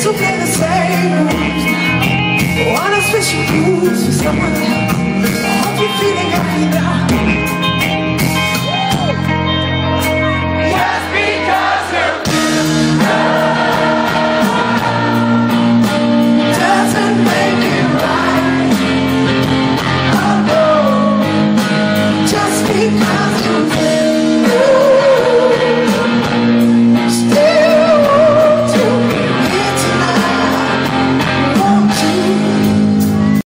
friends who play the same. Want a special rules for someone else. I hope you're feeling happy now. Just because you're because.